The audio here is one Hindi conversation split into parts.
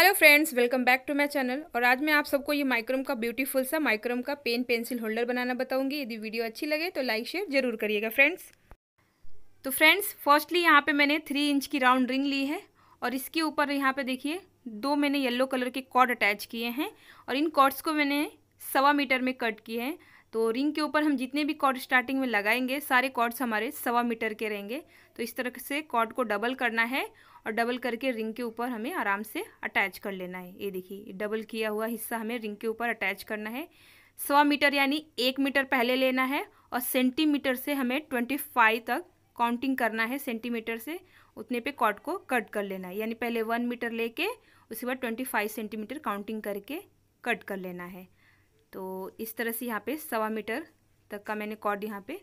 Hello friends welcome back to my channel और आज मैं आप सबको ये माइक्रोम का ब्यूटीफुल सा माइक्रोम का पेन पेंसिल होल्डर बनाना बताऊँगी। यदि वीडियो अच्छी लगे तो लाइक शेयर ज़रूर करिएगा फ्रेंड्स तो फ्रेंड्स फर्स्टली यहाँ पे मैंने थ्री इंच की राउंड रिंग ली है और इसके ऊपर यहाँ पे देखिए, दो मैंने येलो कलर के कॉर्ड अटैच किए हैं और इन कॉर्ड्स को मैंने सवा मीटर में कट किए हैं। तो रिंग के ऊपर हम जितने भी कॉर्ड स्टार्टिंग में लगाएँगे, सारे कॉर्ड्स हमारे सवा मीटर के रहेंगे। तो इस तरह से कॉर्ड को डबल करना है और डबल करके रिंग के ऊपर हमें आराम से अटैच कर लेना है। ये देखिए डबल किया हुआ हिस्सा हमें रिंग के ऊपर अटैच करना है। सवा मीटर यानी एक मीटर पहले लेना है और सेंटीमीटर से हमें ट्वेंटी फाइव तक काउंटिंग करना है सेंटीमीटर से। उतने पे कॉर्ड को कट कर लेना है। यानी पहले वन मीटर लेके, उसके बाद ट्वेंटी फाइव सेंटीमीटर काउंटिंग करके कट कर लेना है। तो इस तरह से यहाँ पे सवा मीटर तक का मैंने कॉर्ड यहाँ पे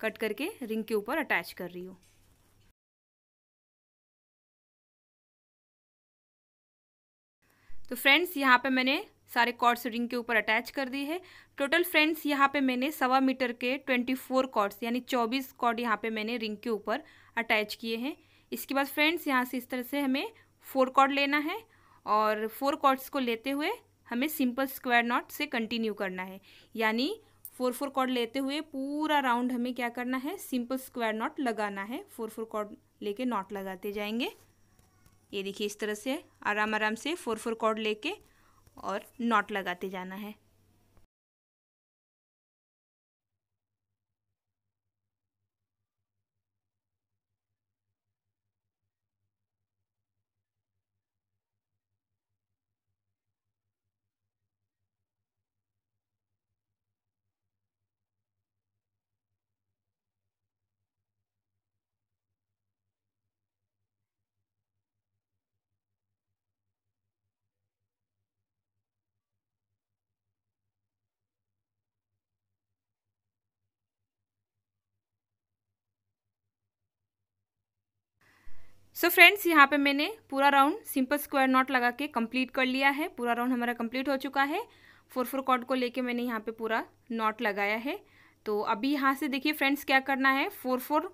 कट करके रिंग के ऊपर अटैच कर रही हूँ। तो फ्रेंड्स, यहाँ पे मैंने सारे कॉर्ड्स रिंग के ऊपर अटैच कर दी है। टोटल फ्रेंड्स, यहाँ पे मैंने सवा मीटर के ट्वेंटी फोर कॉर्ड्स, यानी चौबीस कॉर्ड यहाँ पे मैंने रिंग के ऊपर अटैच किए हैं। इसके बाद फ्रेंड्स, यहाँ से इस तरह से हमें फोर कॉर्ड लेना है और फोर कॉर्ड्स को लेते हुए हमें सिंपल स्क्वायर नॉट से कंटिन्यू करना है। यानी फोर फोर कॉर्ड लेते हुए पूरा राउंड हमें क्या करना है? सिंपल स्क्वायर नॉट लगाना है। फोर फोर कॉर्ड लेके नॉट लगाते जाएँगे। ये देखिए इस तरह से आराम आराम से फोर फोर कॉर्ड लेके और नॉट लगाते जाना है। सो फ्रेंड्स यहाँ पे मैंने पूरा राउंड सिंपल स्क्वायर नॉट लगा के कंप्लीट कर लिया है। पूरा राउंड हमारा कंप्लीट हो चुका है। फोर फोर कॉर्ड को लेके मैंने यहाँ पे पूरा नॉट लगाया है। तो अभी यहाँ से देखिए फ्रेंड्स क्या करना है। फोर फोर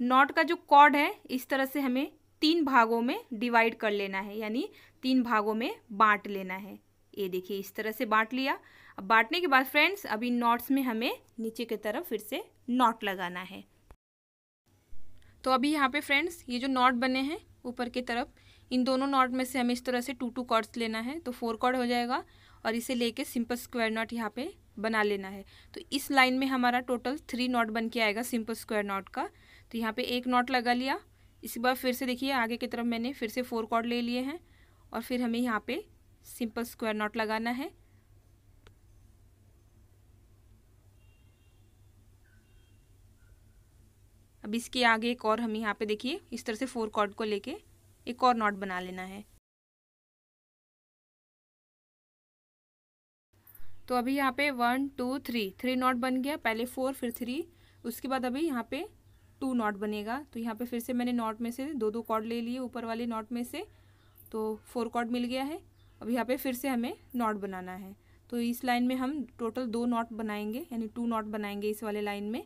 नॉट का जो कॉर्ड है, इस तरह से हमें तीन भागों में डिवाइड कर लेना है। यानी तीन भागों में बांट लेना है। ये देखिए इस तरह से बांट लिया। अब बांटने के बाद फ्रेंड्स अभी नॉट्स में हमें नीचे की तरफ़ फिर से नॉट लगाना है। तो अभी यहाँ पे फ्रेंड्स ये जो नॉट बने हैं ऊपर की तरफ़, इन दोनों नॉट में से हमें इस तरह से टू टू कॉर्ड्स लेना है तो फोर कॉर्ड हो जाएगा और इसे लेके सिंपल स्क्वायर नॉट यहाँ पे बना लेना है। तो इस लाइन में हमारा टोटल थ्री नॉट बन के आएगा सिंपल स्क्वायर नॉट का। तो यहाँ पे एक नॉट लगा लिया। इसी बार फिर से देखिए, आगे की तरफ़ मैंने फिर से फोर कॉर्ड ले लिए हैं और फिर हमें यहाँ पे सिंपल स्क्वायर नॉट लगाना है। अब इसके आगे एक और हम यहाँ पे देखिए, इस तरह से फोर कॉर्ड को लेके एक और नॉट बना लेना है। तो अभी यहाँ पे one two three three knot बन गया, पहले फोर फिर थ्री उसके बाद अभी यहाँ पे टू नॉट बनेगा। तो यहाँ पे फिर से मैंने नॉट में से दो दो कॉर्ड ले लिए ऊपर वाले नॉट में से तो फोर कॉर्ड मिल गया है। अब यहाँ पे फिर से हमें नॉट बनाना है। तो इस लाइन में हम टोटल दो नॉट बनाएँगे, यानी टू नॉट बनाएँगे इस वाले लाइन में।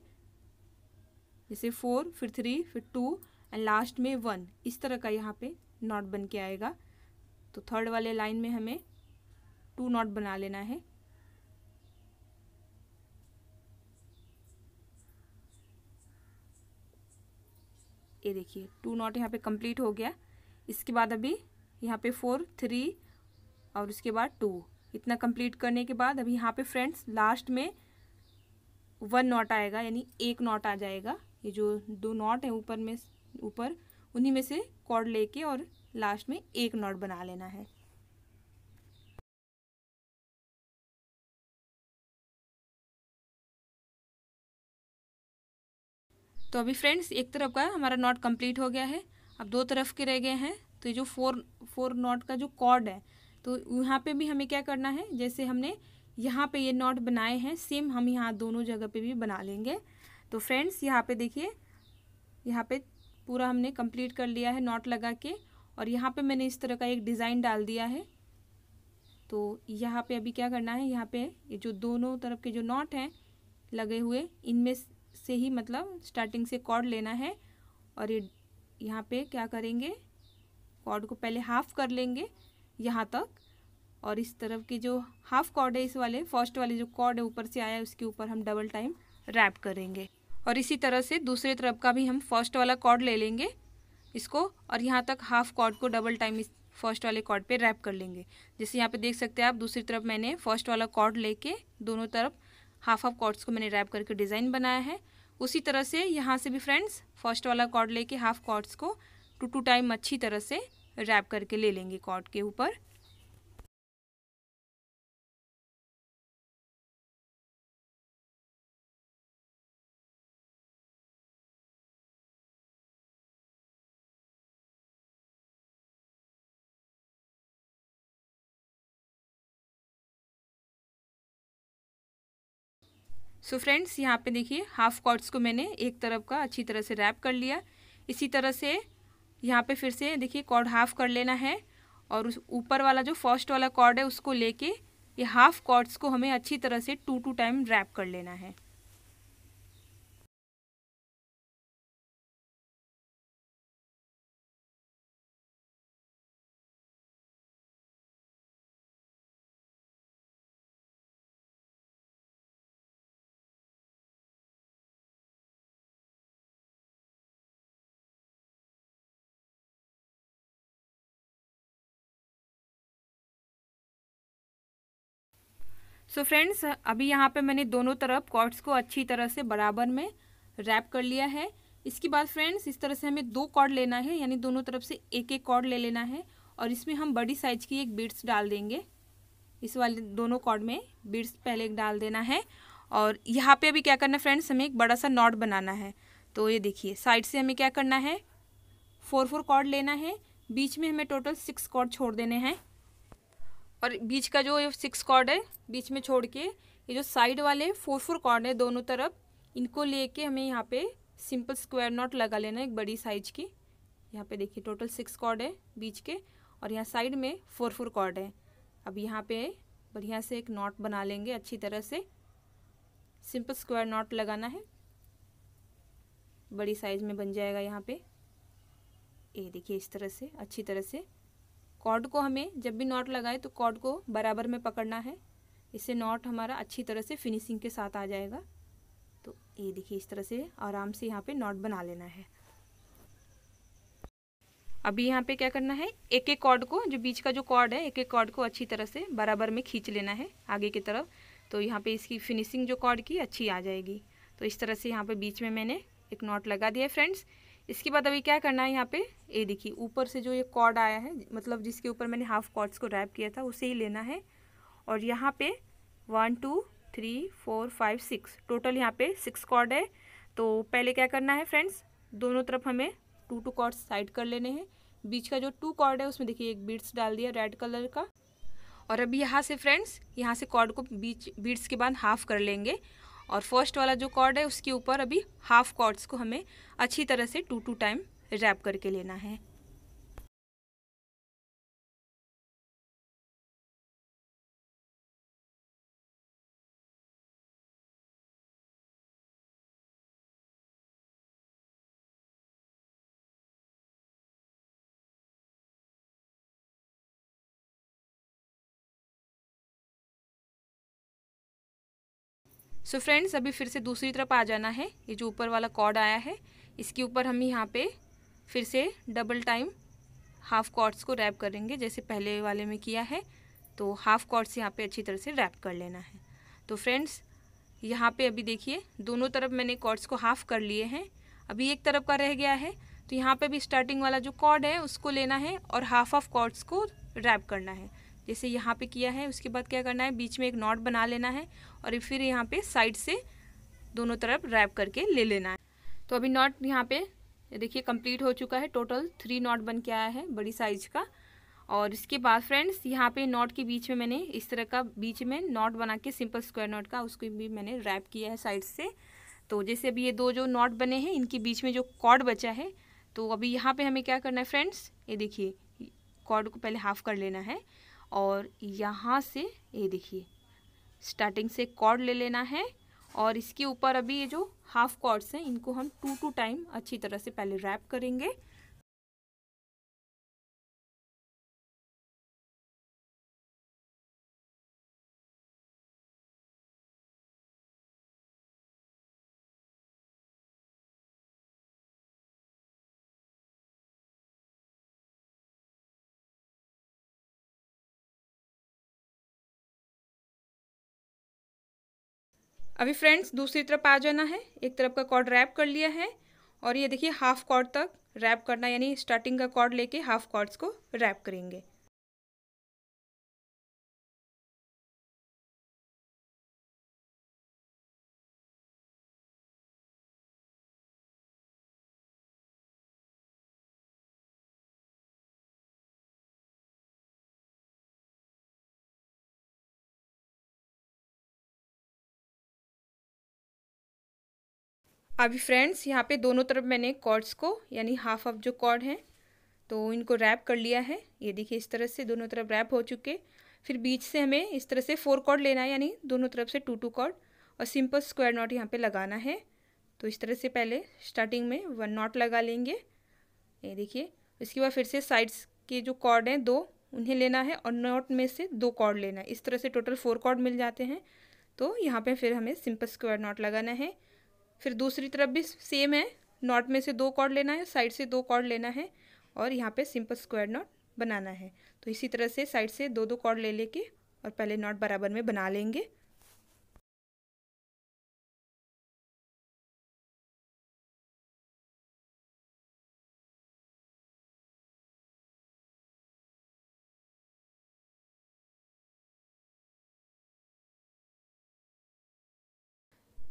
जैसे फोर फिर थ्री फिर टू एंड लास्ट में वन इस तरह का यहाँ पे नॉट बन के आएगा। तो थर्ड वाले लाइन में हमें टू नॉट बना लेना है। ये देखिए टू नॉट यहाँ पे कंप्लीट हो गया। इसके बाद अभी यहाँ पे फोर थ्री और उसके बाद टू इतना कंप्लीट करने के बाद अभी यहाँ पे फ्रेंड्स लास्ट में वन नॉट आएगा, यानी एक नॉट आ जाएगा। ये जो दो नॉट है ऊपर में, ऊपर, उन्हीं में से कॉर्ड लेके और लास्ट में एक नॉट बना लेना है। तो अभी फ्रेंड्स, एक तरफ़ का हमारा नॉट कंप्लीट हो गया है। अब दो तरफ़ के रह गए हैं तो ये जो फोर फोर नॉट का जो कॉर्ड है तो यहाँ पे भी हमें क्या करना है, जैसे हमने यहाँ पे ये नॉट बनाए हैं, सेम हम यहाँ दोनों जगह पे भी बना लेंगे। तो फ्रेंड्स, यहाँ पे देखिए, यहाँ पे पूरा हमने कंप्लीट कर लिया है नॉट लगा के और यहाँ पे मैंने इस तरह का एक डिज़ाइन डाल दिया है। तो यहाँ पे अभी क्या करना है, यहाँ पे ये जो दोनों तरफ़ के जो नॉट हैं लगे हुए, इनमें से ही मतलब स्टार्टिंग से कॉर्ड लेना है और ये यहाँ पे क्या करेंगे, कॉर्ड को पहले हाफ़ कर लेंगे यहाँ तक और इस तरफ़ की जो हाफ़ कॉर्ड है, इस वाले फ़र्स्ट वाले जो कॉर्ड है, ऊपर से आया है, उसके ऊपर हम डबल टाइम रैप करेंगे। और इसी तरह से दूसरे तरफ़ का भी हम फ़र्स्ट वाला कॉर्ड ले लेंगे इसको और यहाँ तक हाफ़ कॉर्ड को डबल टाइम इस फ़र्स्ट वाले कॉर्ड पे रैप कर लेंगे। जैसे यहाँ पे देख सकते हैं आप, दूसरी तरफ़ मैंने फ़र्स्ट वाला कॉर्ड लेके दोनों तरफ़ हाफ़ हाफ़ कॉर्ड्स को मैंने रैप करके डिज़ाइन बनाया है। उसी तरह से यहाँ से भी फ्रेंड्स फ़र्स्ट वाला कॉर्ड लेके हाफ़ कॉर्ड्स को टू टू टाइम अच्छी तरह से रैप करके ले लेंगे कॉर्ड के ऊपर। सो so फ्रेंड्स यहाँ पे देखिए हाफ़ कॉर्ड्स को मैंने एक तरफ़ का अच्छी तरह से रैप कर लिया। इसी तरह से यहाँ पे फिर से देखिए कॉर्ड हाफ़ कर लेना है और उस ऊपर वाला जो फ़र्स्ट वाला कॉर्ड है, उसको लेके ये हाफ़ कॉर्ड्स को हमें अच्छी तरह से टू टू टाइम रैप कर लेना है। सो so फ्रेंड्स अभी यहाँ पे मैंने दोनों तरफ़ कॉर्ड्स को अच्छी तरह से बराबर में रैप कर लिया है। इसके बाद फ्रेंड्स इस तरह से हमें दो कॉर्ड लेना है, यानी दोनों तरफ़ से एक एक कॉर्ड ले लेना है और इसमें हम बड़ी साइज़ की एक बीड्स डाल देंगे। इस वाले दोनों कॉर्ड में बीड्स पहले डाल देना है और यहाँ पे अभी क्या करना है फ्रेंड्स हमें एक बड़ा सा नॉट बनाना है। तो ये देखिए साइड से हमें क्या करना है? फोर फोर कॉर्ड लेना है, बीच में हमें टोटल सिक्स कॉर्ड छोड़ देने हैं। और बीच का जो ये सिक्स कॉर्ड है, बीच में छोड़ के, ये जो साइड वाले फोर फोर कॉर्ड है दोनों तरफ़, इनको लेके हमें यहाँ पे सिंपल स्क्वायर नॉट लगा लेना एक बड़ी साइज़ की। यहाँ पे देखिए टोटल सिक्स कॉर्ड है बीच के और यहाँ साइड में फोर फोर कॉर्ड है। अब यहाँ पे बढ़िया से एक नॉट बना लेंगे अच्छी तरह से। सिंपल स्क्वायर नॉट लगाना है। बड़ी साइज़ में बन जाएगा यहाँ पे। ये देखिए इस तरह से, अच्छी तरह से। कॉर्ड को हमें जब भी नॉट लगाए तो कॉर्ड को बराबर में पकड़ना है। इससे नॉट हमारा अच्छी तरह से फिनिशिंग के साथ आ जाएगा। तो ये देखिए इस तरह से आराम से यहाँ पे नॉट बना लेना है। अभी यहाँ पे क्या करना है? एक एक कॉर्ड को, जो बीच का जो कॉर्ड है, एक एक कॉर्ड को अच्छी तरह से बराबर में खींच लेना है आगे की तरफ़। तो यहाँ पे इसकी फिनिशिंग जो कॉर्ड की, अच्छी आ जाएगी। तो इस तरह से यहाँ पे बीच में मैंने एक नॉट लगा दिया है, फ्रेंड्स। इसके बाद अभी क्या करना है यहाँ पे? ये देखिए, ऊपर से जो ये कॉर्ड आया है मतलब जिसके ऊपर मैंने हाफ़ कॉर्ड्स को रैप किया था, उसे ही लेना है। और यहाँ पे one two three four five six total यहाँ पे सिक्स कॉर्ड है। तो पहले क्या करना है फ्रेंड्स दोनों तरफ़ हमें टू टू कॉर्ड्स साइड कर लेने हैं। बीच का जो टू कॉर्ड है, उसमें देखिए एक बीड्स डाल दिया रेड कलर का। और अभी यहाँ से फ्रेंड्स यहाँ से कॉर्ड को बीच बीड्स के बाद हाफ़ कर लेंगे। और फ़र्स्ट वाला जो कॉर्ड है, उसके ऊपर अभी हाफ़ कॉर्ड्स को हमें अच्छी तरह से टू टू टाइम रैप करके लेना है। सो so फ्रेंड्स अभी फिर से दूसरी तरफ़ आ जाना है। ये जो ऊपर वाला कॉर्ड आया है इसके ऊपर हम यहाँ पे फिर से डबल टाइम हाफ़ कॉर्ड्स को रैप करेंगे, जैसे पहले वाले में किया है। तो हाफ़ कॉर्ड्स यहाँ पे अच्छी तरह से रैप कर लेना है। तो फ्रेंड्स यहाँ पे अभी देखिए, दोनों तरफ़ मैंने कॉर्ड्स को हाफ़ कर लिए हैं। अभी एक तरफ़ का रह गया है तो यहाँ पे भी स्टार्टिंग वाला जो कॉर्ड है, उसको लेना है और हाफ़ ऑफ़ कॉर्ड्स को रैप करना है। जैसे यहाँ पे किया है, उसके बाद क्या करना है, बीच में एक नॉट बना लेना है और फिर यहाँ पे साइड से दोनों तरफ़ रैप करके ले लेना है। तो अभी नॉट यहाँ पे देखिए कंप्लीट हो चुका है टोटल थ्री नॉट बन के आया है, बड़ी साइज़ का। और इसके बाद फ्रेंड्स यहाँ पे नॉट के बीच में मैंने इस तरह का बीच में नॉट बना के सिंपल स्क्वायर नॉट का, उसको भी मैंने रैप किया है साइड से। तो जैसे अभी ये दो जो नॉट बने हैं, इनके बीच में जो कॉर्ड बचा है तो अभी यहाँ पे हमें क्या करना है फ्रेंड्स ये देखिए कॉर्ड को पहले हाफ़ कर लेना है। और यहाँ से, ये देखिए स्टार्टिंग से कॉर्ड ले लेना है। और इसके ऊपर अभी ये जो हाफ़ कॉर्ड्स हैं, इनको हम टू टू टाइम अच्छी तरह से पहले रैप करेंगे। अभी फ्रेंड्स दूसरी तरफ़ आ जाना है। एक तरफ़ का कॉर्ड रैप कर लिया है और ये देखिए हाफ़ कॉर्ड तक रैप करना, यानी स्टार्टिंग का कॉर्ड लेके हाफ़ कॉर्ड्स को रैप करेंगे। अभी फ्रेंड्स यहाँ पे दोनों तरफ़ मैंने कॉर्ड्स को, यानी हाफ़ ऑफ़ जो कॉर्ड हैं तो इनको रैप कर लिया है। ये देखिए, इस तरह से दोनों तरफ़ रैप हो चुके। फिर बीच से हमें इस तरह से फोर कॉर्ड लेना है, यानी दोनों तरफ़ से टू टू कॉर्ड और सिंपल स्क्वायर नॉट यहाँ पे लगाना है। तो इस तरह से पहले स्टार्टिंग में वन नॉट लगा लेंगे। ये देखिए, इसके बाद फिर से साइड्स के जो कॉर्ड हैं, दो, उन्हें लेना है, और नॉट में से दो कॉर्ड लेना है। इस तरह से टोटल फोर कॉर्ड मिल जाते हैं। तो यहाँ पे फिर हमें सिंपल स्क्वायर नॉट लगाना है। फिर दूसरी तरफ़ भी सेम है। नॉट में से दो कॉर्ड लेना है साइड से दो कॉर्ड लेना है और यहाँ पे सिंपल स्क्वायर नॉट बनाना है। तो इसी तरह से साइड से दो दो कॉर्ड ले लेके और पहले नॉट बराबर में बना लेंगे।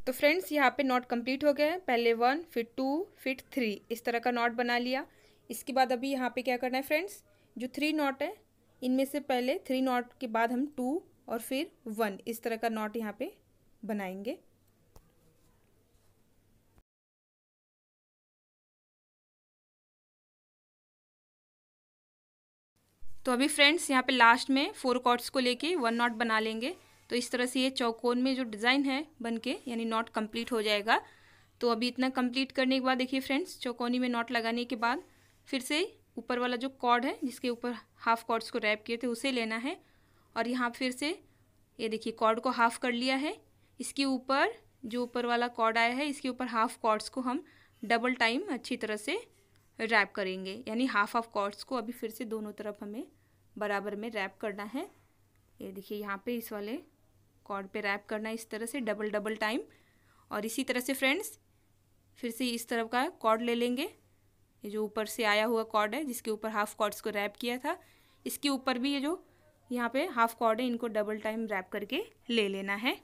तो फ्रेंड्स, यहाँ पे नॉट कंप्लीट हो गया है। पहले वन, फिर टू, फिर थ्री। इस तरह का नॉट बना लिया। इसके बाद अभी यहाँ पे क्या करना है फ्रेंड्स, जो थ्री नॉट है, इनमें से पहले थ्री नॉट के बाद हम टू और फिर वन, इस तरह का नॉट यहाँ पे बनाएँगे। तो अभी फ्रेंड्स, यहाँ पे लास्ट में फोर कॉर्ड्स को लेके वन नॉट बना लेंगे। तो इस तरह से ये चौकोन में जो डिज़ाइन है बन के यानी नॉट कंप्लीट हो जाएगा। तो अभी इतना कंप्लीट करने के बाद देखिए फ्रेंड्स चौकोनी में नॉट लगाने के बाद फिर से ऊपर वाला जो कॉर्ड है, जिसके ऊपर हाफ़ कॉर्ड्स को रैप किए थे, उसे लेना है। और यहाँ फिर से ये देखिए कॉर्ड को हाफ़ कर लिया है। इसके ऊपर जो ऊपर वाला कॉर्ड आया है, इसके ऊपर हाफ़ कॉर्ड्स को हम डबल टाइम अच्छी तरह से रैप करेंगे। यानी हाफ़ ऑफ़ कॉर्ड्स को अभी फिर से दोनों तरफ़ हमें बराबर में रैप करना है। ये देखिए यहाँ पे इस वाले कॉर्ड पे रैप करना इस तरह से डबल डबल टाइम और इसी तरह से फ्रेंड्स फिर से इस तरफ़ का कॉर्ड ले लेंगे। ये जो ऊपर से आया हुआ कॉर्ड है, जिसके ऊपर हाफ़ कॉर्ड्स को रैप किया था, इसके ऊपर भी ये जो यहाँ पे हाफ़ कॉर्ड है, इनको डबल टाइम रैप करके ले लेना है।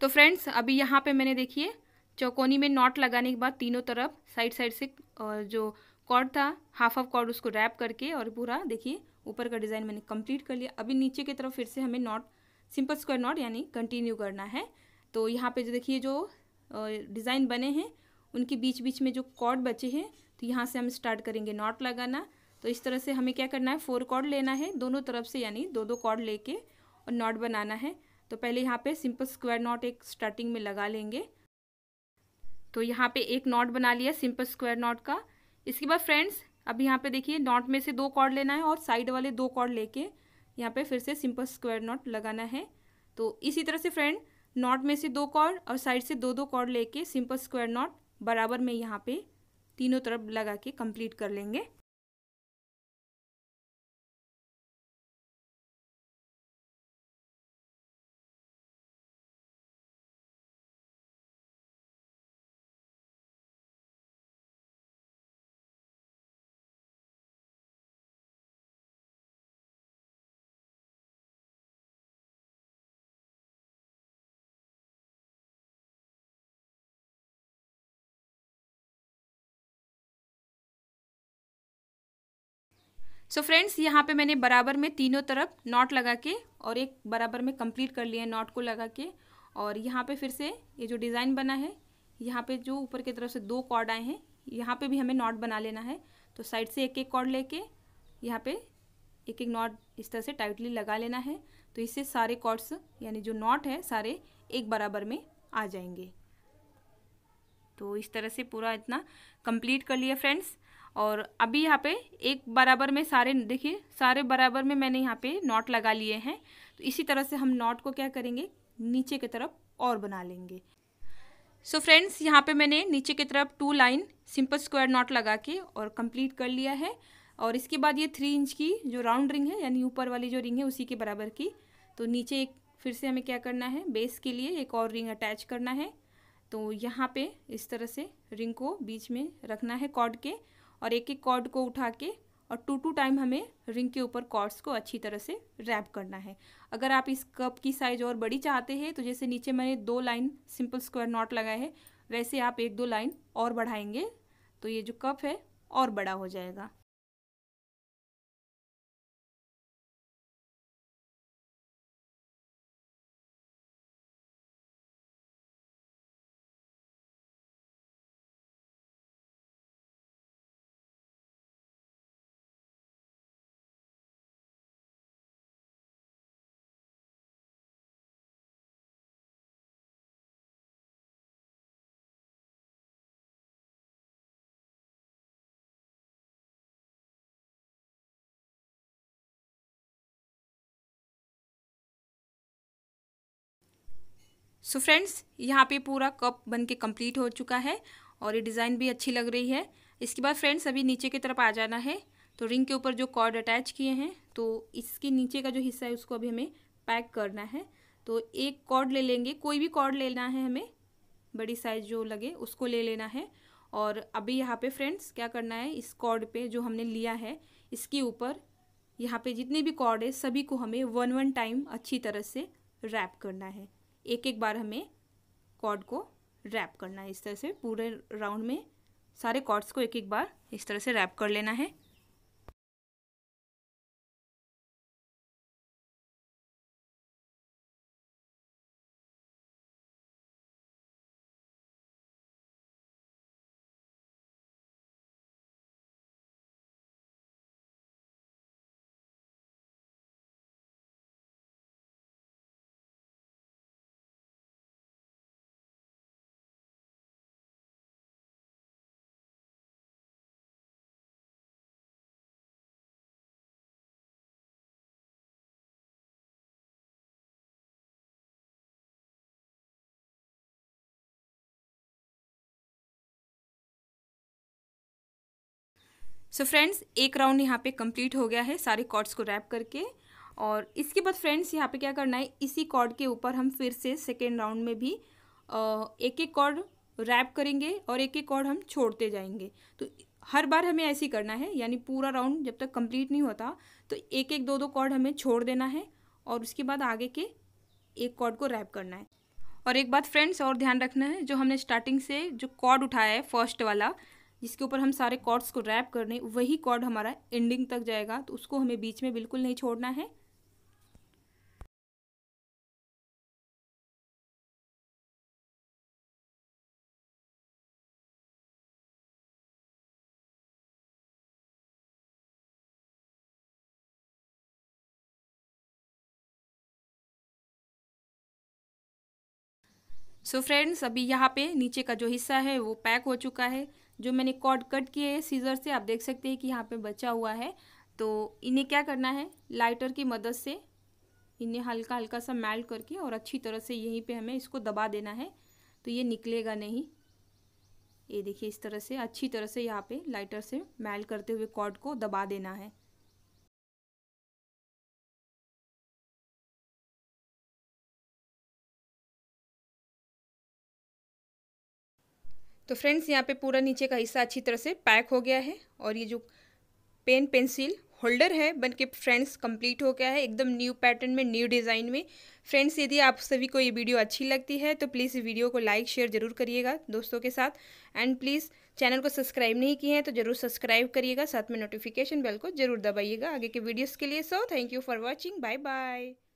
तो फ्रेंड्स अभी यहाँ पे मैंने देखिए, चौकोनी में नॉट लगाने के बाद तीनों तरफ़ साइड साइड से जो कॉर्ड था हाफ़ हाफ़ कॉर्ड उसको रैप करके और पूरा देखिए, ऊपर का डिज़ाइन मैंने कंप्लीट कर लिया। अभी नीचे की तरफ़ फिर से हमें नॉट सिंपल स्क्वायर नॉट यानी कंटिन्यू करना है। तो यहाँ पे जो देखिए जो डिज़ाइन बने हैं, उनके बीच बीच में जो कॉर्ड बचे हैं तो यहाँ से हम स्टार्ट करेंगे नॉट लगाना। तो इस तरह से हमें क्या करना है, फोर कॉर्ड लेना है, दोनों तरफ़ से यानी दो दो कॉर्ड लेके और नॉट बनाना है। तो पहले यहाँ पे सिंपल स्क्वायर नॉट एक स्टार्टिंग में लगा लेंगे। तो यहाँ पे एक नॉट बना लिया सिंपल स्क्वायर नॉट का। इसके बाद फ्रेंड्स, अब यहाँ पे देखिए नॉट में से दो कॉर्ड लेना है और साइड वाले दो कॉर्ड लेके यहाँ पे फिर से सिंपल स्क्वायर नॉट लगाना है। तो इसी तरह से फ्रेंड नॉट में से दो कॉर्ड और साइड से दो दो कॉर्ड लेके सिंपल स्क्वायर नॉट बराबर में यहाँ पे तीनों तरफ़ लगा के कंप्लीट कर लेंगे। सो so फ्रेंड्स यहाँ पे मैंने बराबर में तीनों तरफ़ नॉट लगा के और एक बराबर में कंप्लीट कर लिया है नॉट को लगा के। और यहाँ पे फिर से ये जो डिज़ाइन बना है, यहाँ पे जो ऊपर की तरफ़ से दो कॉर्ड आए हैं, यहाँ पे भी हमें नॉट बना लेना है। तो साइड से एक एक कॉर्ड लेके यहाँ पे एक एक नॉट इस तरह से टाइटली लगा लेना है। तो इससे सारे कॉर्ड्स यानी जो नॉट है, सारे एक बराबर में आ जाएँगे। तो इस तरह से पूरा इतना कंप्लीट कर लिया फ्रेंड्स और अभी यहाँ पे एक बराबर में सारे, देखिए, सारे बराबर में मैंने यहाँ पे नॉट लगा लिए हैं। तो इसी तरह से हम नॉट को क्या करेंगे? नीचे की तरफ़ और बना लेंगे। सो फ्रेंड्स यहाँ पे मैंने नीचे की तरफ़ two line simple square knot लगा के और कंप्लीट कर लिया है। और इसके बाद ये थ्री इंच की जो राउंड रिंग है, यानी ऊपर वाली जो रिंग है, उसी के बराबर की। तो नीचे एक फिर से हमें क्या करना है? बेस के लिए एक और रिंग अटैच करना है। तो यहाँ पे इस तरह से रिंग को बीच में रखना है कॉर्ड के। और एक एक कॉर्ड को उठा के और टू टू टाइम हमें रिंग के ऊपर कॉर्ड्स को अच्छी तरह से रैप करना है। अगर आप इस कप की साइज़ और बड़ी चाहते हैं तो जैसे नीचे मैंने दो लाइन सिंपल स्क्वायर नॉट लगाए हैं, वैसे आप एक दो लाइन और बढ़ाएँगे तो ये जो कप है और बड़ा हो जाएगा। सो फ्रेंड्स यहाँ पे पूरा कप बन के कंप्लीट हो चुका है और ये डिज़ाइन भी अच्छी लग रही है। इसके बाद फ्रेंड्स अभी नीचे की तरफ़ आ जाना है। तो रिंग के ऊपर जो कॉर्ड अटैच किए हैं तो इसके नीचे का जो हिस्सा है, उसको अभी हमें पैक करना है। तो एक कॉर्ड ले लेंगे। कोई भी कॉर्ड लेना है हमें, बड़ी साइज़ जो लगे, उसको ले लेना है। और अभी यहाँ पे फ्रेंड्स क्या करना है? इस कॉर्ड पे जो हमने लिया है, इसके ऊपर यहाँ पे जितने भी कॉर्ड है, सभी को हमें वन वन टाइम अच्छी तरह से रैप करना है। एक एक बार हमें कॉर्ड को रैप करना है। इस तरह से पूरे राउंड में सारे कॉर्ड्स को एक एक बार इस तरह से रैप कर लेना है। सो फ्रेंड्स एक राउंड यहाँ पे कंप्लीट हो गया है सारे कॉर्ड्स को रैप करके। और इसके बाद फ्रेंड्स यहाँ पे क्या करना है? इसी कॉर्ड के ऊपर हम फिर से सेकेंड राउंड में भी एक एक कॉर्ड रैप करेंगे और एक एक कॉर्ड हम छोड़ते जाएँगे। तो हर बार हमें ऐसे ही करना है, यानी पूरा राउंड जब तक कंप्लीट नहीं होता तो एक एक दो दो कॉर्ड हमें छोड़ देना है और उसके बाद आगे के एक कॉर्ड को रैप करना है। और एक बात फ्रेंड्स और ध्यान रखना है, जो हमने स्टार्टिंग से जो कॉर्ड उठाया है फ़र्स्ट वाला जिसके ऊपर हम सारे कॉर्ड्स को रैप करने वही कॉर्ड हमारा एंडिंग तक जाएगा तो उसको हमें बीच में बिल्कुल नहीं छोड़ना है। सो so फ्रेंड्स अभी यहाँ पे नीचे का जो हिस्सा है, वो पैक हो चुका है। जो मैंने कॉर्ड कट किए हैं सीज़र से, आप देख सकते हैं कि यहाँ पे बचा हुआ है। तो इन्हें क्या करना है? लाइटर की मदद से इन्हें हल्का हल्का सा मेल्ट करके और अच्छी तरह से यहीं पे हमें इसको दबा देना है। तो ये निकलेगा नहीं। ये देखिए, इस तरह से, अच्छी तरह से यहाँ पे लाइटर से मैल करते हुए कॉर्ड को दबा देना है। तो फ्रेंड्स, यहाँ पे पूरा नीचे का हिस्सा अच्छी तरह से पैक हो गया है और ये जो पेन पेंसिल होल्डर है बन के फ्रेंड्स कंप्लीट हो गया है एकदम न्यू पैटर्न में, न्यू डिज़ाइन में। फ्रेंड्स, यदि आप सभी को ये वीडियो अच्छी लगती है तो प्लीज़ वीडियो को लाइक, शेयर ज़रूर करिएगा दोस्तों के साथ। एंड प्लीज़ चैनल को सब्सक्राइब नहीं किए हैं तो ज़रूर सब्सक्राइब करिएगा, साथ में नोटिफिकेशन बेल को ज़रूर दबाइएगा। आगे के वीडियोज़ के लिए so thank you for watching bye bye